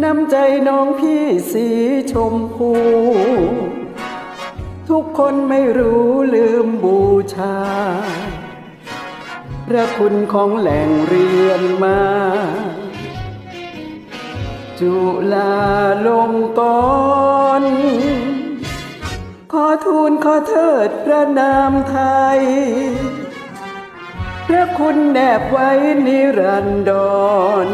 น้ำใจน้องพี่สีชมพู ทุกคนไม่รู้ลืมบูชา พระคุณของแหล่งเรียนมา จุฬาลงกรณ์ขอทูลขอเทิดพระนามไทย พระคุณแนบไว้นิรันดร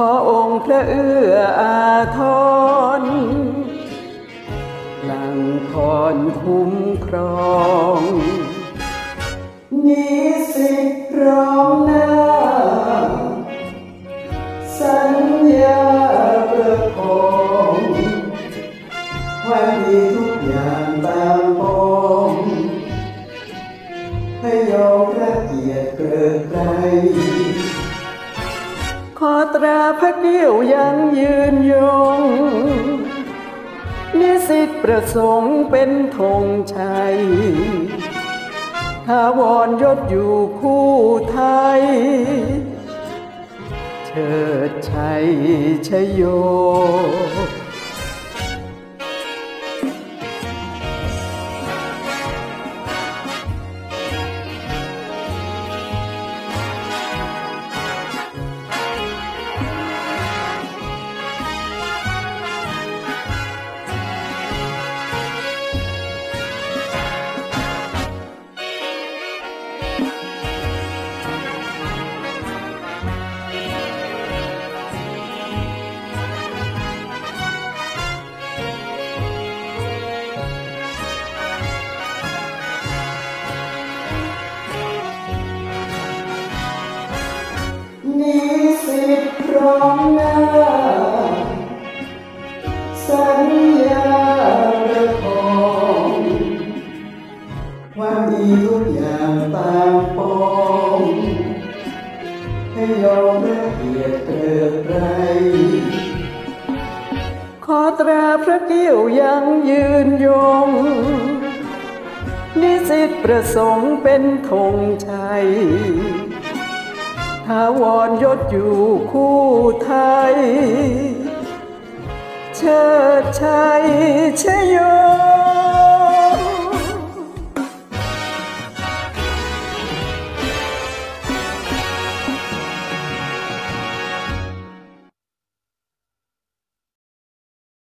ขอองค์พระเอื้ออาทรหลังพรคุ้มครองนิสิตร้องน้าสัญญาประคองวันดีทุกอย่างตามปองให้ยอมพระเกียรติเกิดไกร ขอตราพระเดียวยังยืนยง นิสิตประสงค์เป็นธงชัยถาวรยศอยู่คู่ไทย เชิดชัยชโย อมหน้า สัญญาประคองความีทุกอย่างตามปองให้ยอมละเอียดเกิดไรขอตราพระเกี้ยวยังยืนยง นิสิตประสงค์เป็นธงชัย ถาวรยศอยู่คู่ไทย เชิดชัยชโย